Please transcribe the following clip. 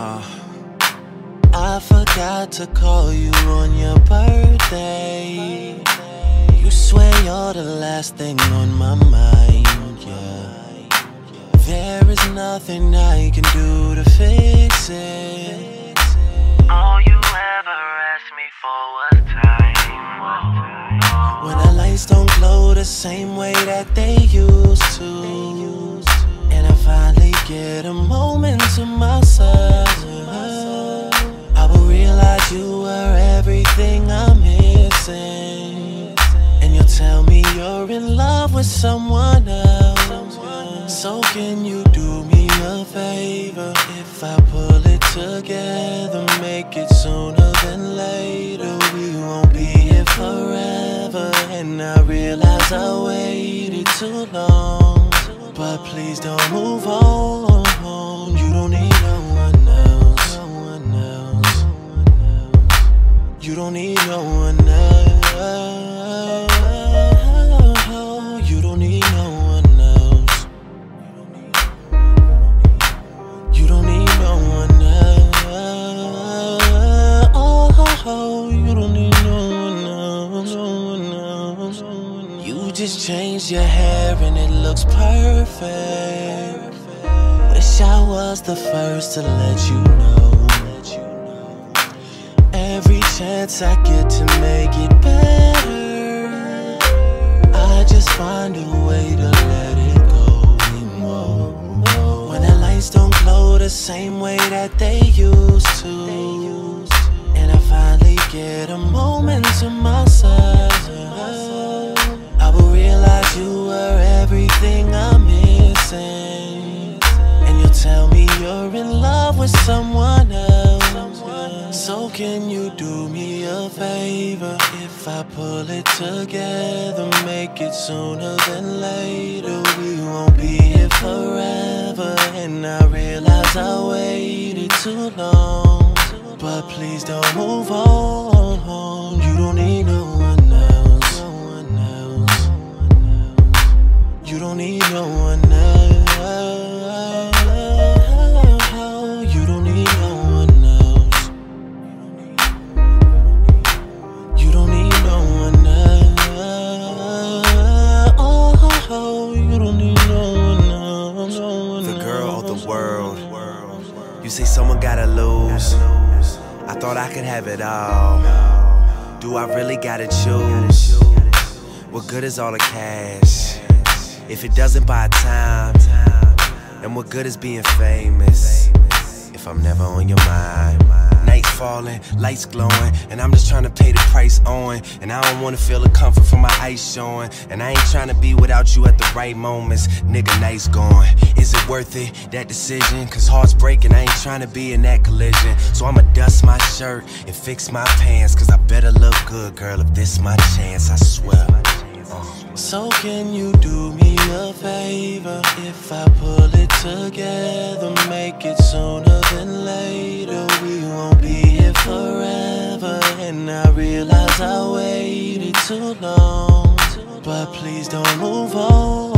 Ah. forgot to call you on your birthday. You swear you're the last thing on my mind, yeah. There is nothing I can do to fix it. All you ever asked me for was time. When the lights don't glow the same way that they used to. Finally get a moment to myself. I will realize you were everything I'm missing. And you'll tell me you're in love with someone else. So can you do me a favor if I pull it together? Make it sooner than later. We won't be here forever. And I realize I waited too long. But please don't move on. You don't need no one else. No one else. You don't need no one else. Just changed your hair and it looks perfect. Wish I was the first to let you know. Every chance I get to make it better, I just find a way to let it go. When the lights don't glow the same way that they used to, and I finally get a moment to myself, with someone else. So can you do me a favor if I pull it together? Make it sooner than later. We won't be here forever, and I realize I waited too long. But please don't move on. Of the world. You say someone gotta lose. I thought I could have it all. Do I really gotta choose? What good is all the cash if it doesn't buy time? And what good is being famous if I'm never on your mind? Falling, lights glowing, and I'm just trying to pay the price on. And I don't wanna feel the comfort from my ice showing. And I ain't trying to be without you at the right moments. Nigga, night's gone. Is it worth it, that decision? Cause heart's breaking, I ain't trying to be in that collision. So I'ma dust my shirt and fix my pants. Cause I better look good, girl, if this my chance, I swear. So can you do me a favor if I pull it together? Make it sooner than later. We won't be here forever, and I realize I waited too long. But please don't move on.